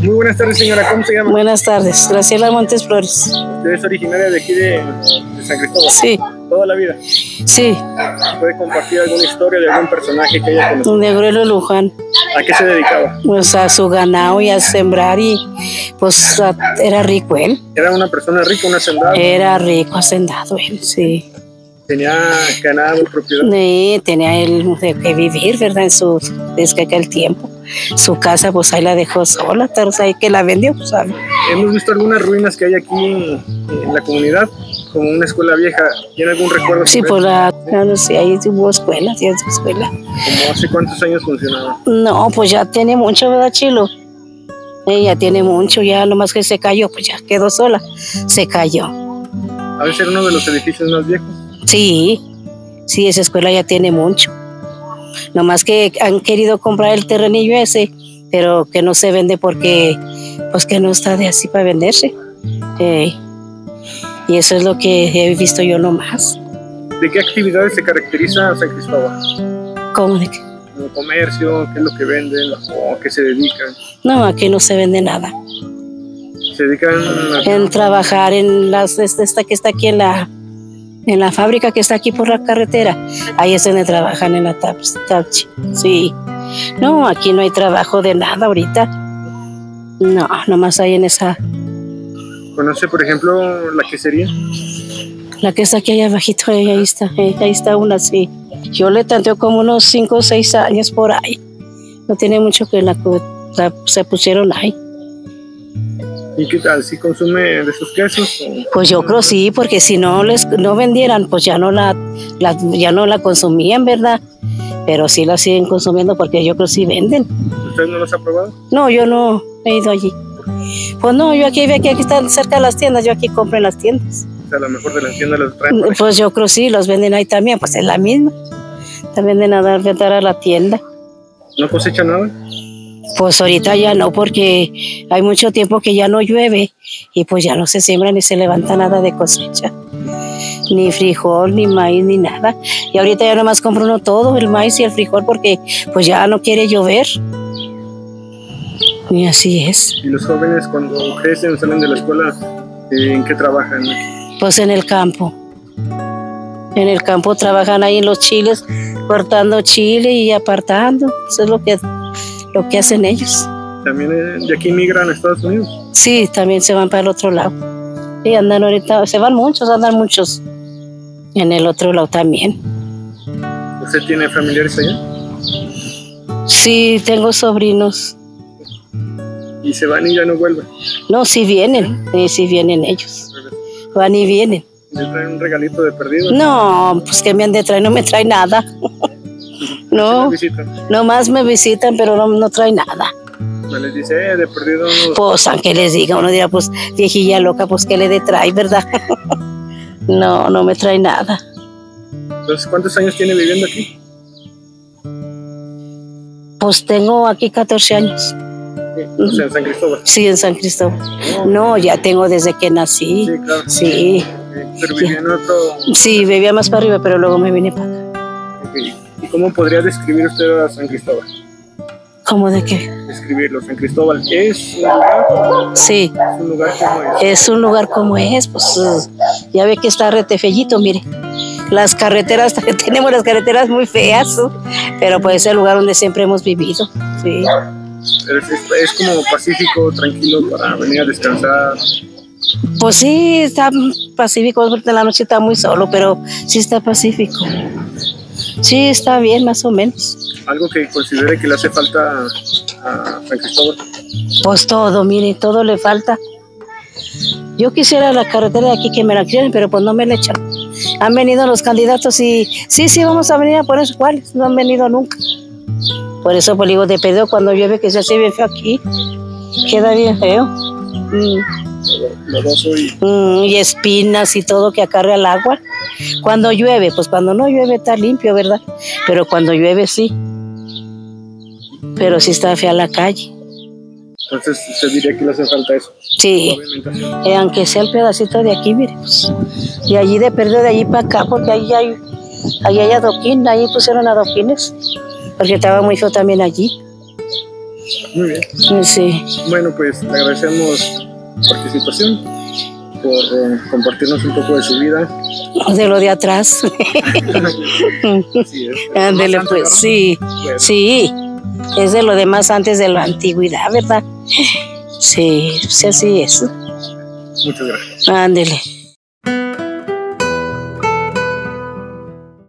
Muy buenas tardes, señora. ¿Cómo se llama? Buenas tardes, Graciela Montes Flores. Usted es originaria de aquí de, de San Cristóbal. Sí, Toda la vida. sí, ¿Puede compartir alguna historia de algún personaje que haya conocido? de Aurelio Luján, ¿A qué se dedicaba? pues a su ganado y a sembrar y pues a- era rico él, Era una persona rica, una hacendada. era rico hacendado él, sí. Tenía ganado, propiedad. Sí, tenía él de que vivir, ¿verdad? En su, desde aquel tiempo. Su casa, pues ahí la dejó sola, pero ahí que la vendió, pues sabe. Hemos visto algunas ruinas que hay aquí en la comunidad, como una escuela vieja. ¿Tiene algún recuerdo? Sí, por la, claro, sí, ahí hubo escuela, sí, hubo escuela. ¿Como hace cuántos años funcionaba? No, pues ya tiene mucho, ¿verdad, Chilo? Ella tiene mucho, ya nomás que se cayó, pues ya quedó sola, se cayó. A veces era uno de los edificios más viejos. Sí, sí, esa escuela ya tiene mucho. Nomás que han querido comprar el terrenillo ese, pero que no se vende porque, pues que no está de así para venderse. Eh, y eso es lo que he visto yo nomás. ¿De qué actividades se caracteriza San Cristóbal? ¿Cómo de que? ¿Como comercio? ¿Qué es lo que venden? ¿O a qué se dedican? No, aquí no se vende nada. ¿Se dedican a En trabajar en las, esta que está aquí en la, en la fábrica que está aquí por la carretera. Ahí es donde trabajan en la Tapchi. Sí. No, aquí no hay trabajo de nada ahorita. No, nomás hay en esa, ¿Conoce, por ejemplo, la quesería? la que está aquí allá abajito, ahí, ahí está, ahí, ahí está una, sí. Yo le tanteo como unos 5 o 6 años por ahí. No tiene mucho que la, la- se pusieron ahí. ¿Y qué tal? ¿Sí consume de esos quesos? Pues yo creo sí, porque si no les no vendieran, pues ya no la, la- ya no la consumían, ¿verdad? Pero sí la siguen consumiendo porque yo creo sí venden. ¿Usted no los ha probado? No, yo no he ido allí. Pues no, yo aquí ve que aquí están cerca de las tiendas, yo aquí compro en las tiendas. O sea, a lo mejor de la tienda los traen. Pues yo creo sí, los venden ahí también, pues es la misma. También venden a dar vender a la tienda. ¿No cosecha nada? Pues ahorita ya no, porque hay mucho tiempo que ya no llueve y pues ya no se siembra ni se levanta nada de cosecha. Ni frijol, ni maíz, ni nada. Y ahorita ya nomás compro uno todo, el maíz y el frijol, porque pues ya no quiere llover. Y así es. ¿Y los jóvenes cuando crecen, salen de la escuela, eh, en qué trabajan? Pues en el campo. En el campo trabajan ahí en los chiles, cortando chile y apartando. Eso es lo que, lo que hacen ellos. ¿También eh, de aquí migran a Estados Unidos? Sí, también se van para el otro lado. Y andan ahorita, se van muchos, andan muchos en el otro lado también. ¿Usted tiene familiares allá? Sí, tengo sobrinos. Y se van y ya no vuelven. No, sí vienen, sí, sí vienen ellos. Van y vienen. ¿Le traen un regalito de perdido? No, pues que me han de traer, no me trae nada. ¿Sí No, nomás me visitan, pero no, no trae nada. Me les dice, eh, de perdido Pues aunque les diga, uno dirá, pues viejilla loca, pues que le de trae, ¿verdad? No, no me trae nada. Entonces, ¿cuántos años tiene viviendo aquí? Pues tengo aquí 14 años, O sea, en San Cristóbal. sí, en San Cristóbal. No, ya tengo desde que nací. Sí, claro. Sí, Pero vivía en otro... sí, vivía más para arriba, pero luego me vine para acá. ¿Y cómo podría describir usted a San Cristóbal? ¿Cómo de qué? Describirlo. San Cristóbal es un lugar, Sí, es un lugar como es. es un lugar como es, pues ya ve que está retefellito, mire. Las carreteras, tenemos las carreteras muy feas, pero pues es el lugar donde siempre hemos vivido. Sí, es, es- es como pacífico, tranquilo para venir a descansar. pues sí, está pacífico, porque en la noche está muy solo, pero sí está pacífico. Sí, está bien, más o menos. Algo que considere que le hace falta a San Cristóbal. Pues todo, mire, todo le falta. Yo quisiera la carretera de aquí que me la quieren, pero pues no me la echan. Han venido los candidatos y sí, sí, vamos a venir a poner sus cuales. No han venido nunca. Por eso pues digo, de pedo cuando llueve que se hace bien feo aquí. Queda bien feo. Mm, y mm, y espinas y todo que acarrea el agua. Cuando llueve, pues cuando no llueve está limpio, ¿verdad? Pero cuando llueve sí. Pero sí está fea la calle. Entonces, usted diría que le hace falta eso. Sí, eh, aunque sea el pedacito de aquí, mire, pues, de allí de perder de allí para acá, porque ahí hay, ahí hay adoquín, ahí pusieron adoquines, porque estaba muy feo también allí. Muy bien. Sí, Bueno, pues le agradecemos participación, por eh, compartirnos un poco de su vida. de lo de atrás. Así es. Ándele, Más pues sí, sí, es de lo demás antes de la antigüedad, ¿verdad? Sí, sí, así es. Muchas gracias. Ándele.